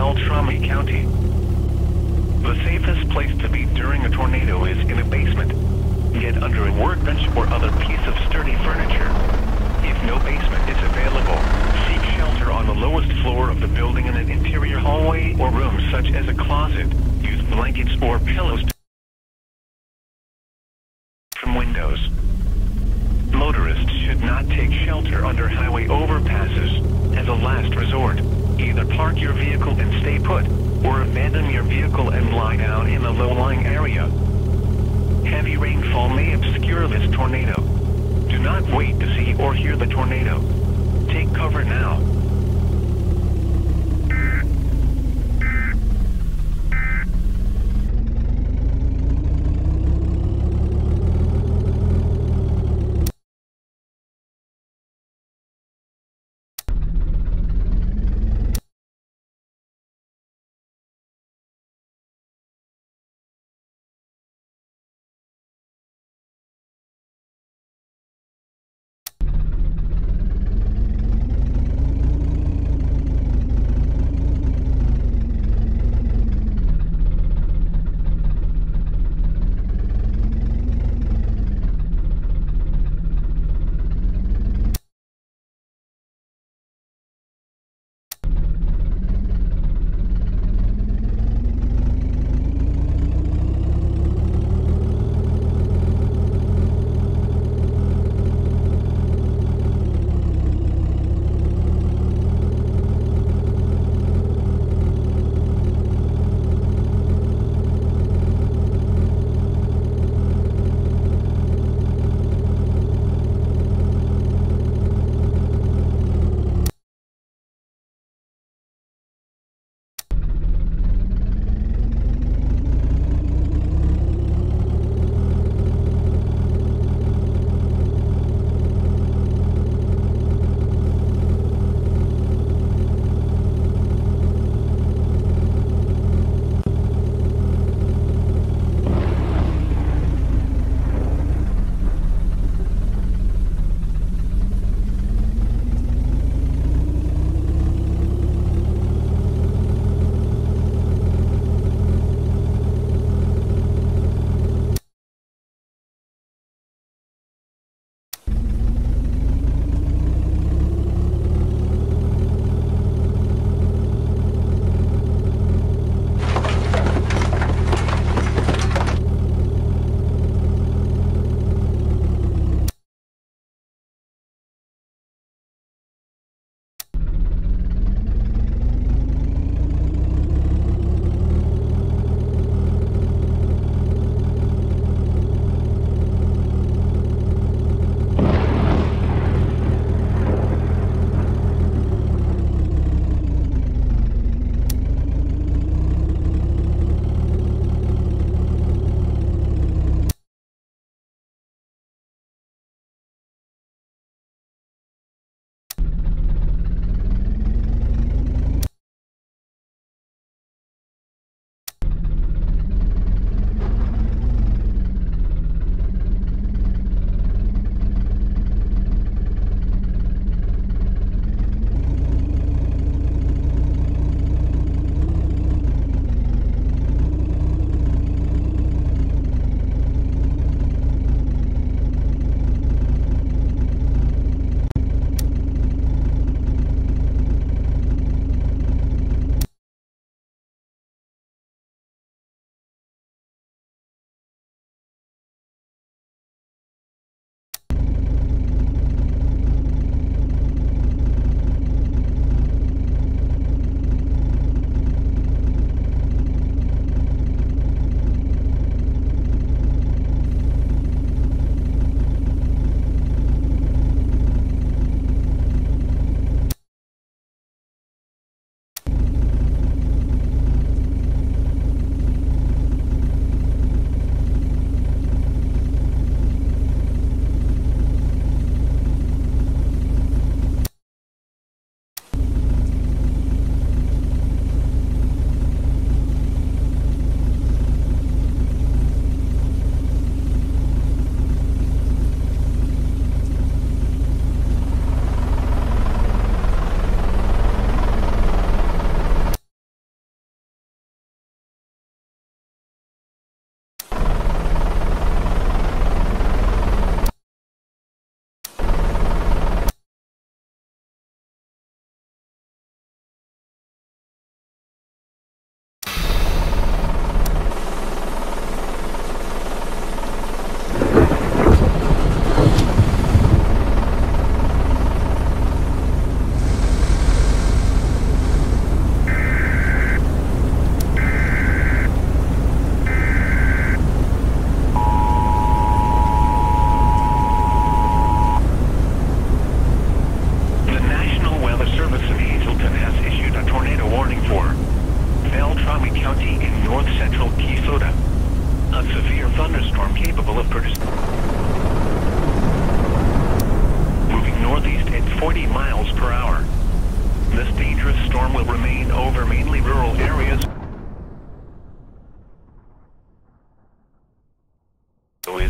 Beltrami County. The safest place to be during a tornado is in a basement. Get under a workbench or other piece of sturdy furniture. If no basement is available, seek shelter on the lowest floor of the building in an interior hallway or room such as a closet. Use blankets or pillows to from windows. Motorists should not take shelter under highway overpasses as a last resort. Either park your vehicle and stay put, or abandon your vehicle and lie down in a low-lying area. Heavy rainfall may obscure this tornado. Do not wait to see or hear the tornado. Take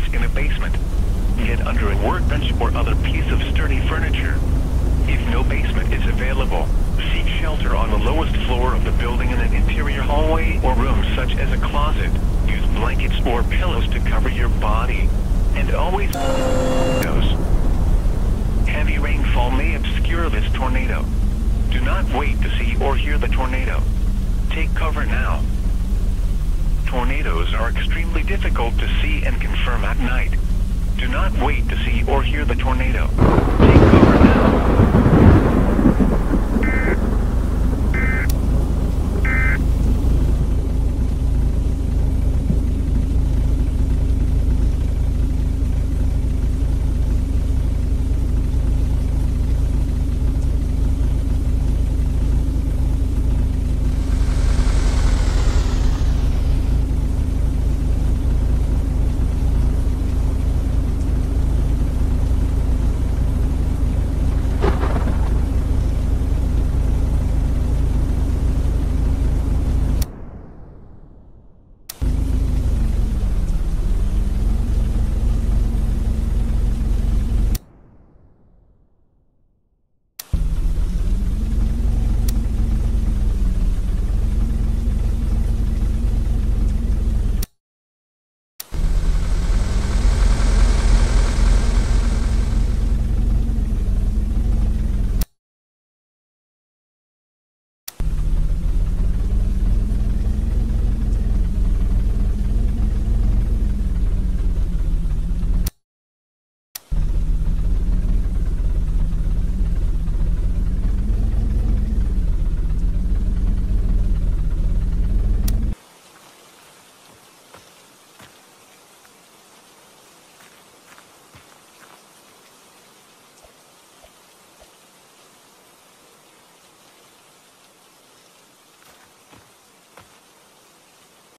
is in a basement. Get under a workbench or other piece of sturdy furniture. If no basement is available, seek shelter on the lowest floor of the building in an interior hallway or room such as a closet. Use blankets or pillows to cover your body. And always those. Heavy rainfall may obscure this tornado. Do not wait to see or hear the tornado. Take cover now. Tornadoes are extremely difficult to see and confirm at night. Do not wait to see or hear the tornado. Take cover now.